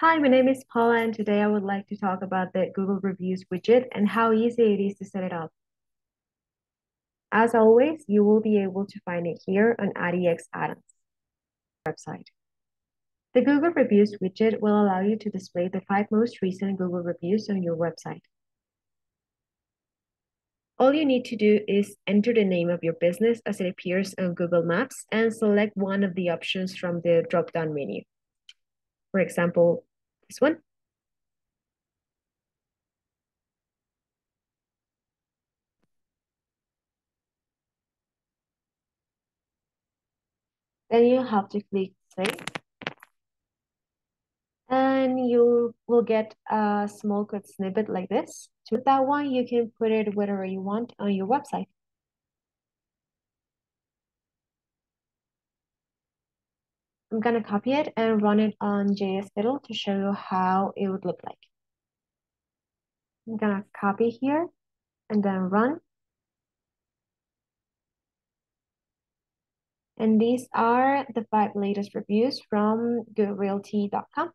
Hi, my name is Paula, and today I would like to talk about the Google Reviews widget and how easy it is to set it up. As always, you will be able to find it here on IDX Add-ons website. The Google Reviews widget will allow you to display the five most recent Google reviews on your website. All you need to do is enter the name of your business as it appears on Google Maps and select one of the options from the drop-down menu. For example, this one. Then you have to click save. And you will get a small code snippet like this. To that one, you can put it wherever you want on your website. I'm gonna copy it and run it on JS Fiddle to show you how it would look like. I'm gonna copy here and then run. And these are the five latest reviews from goodrealty.com.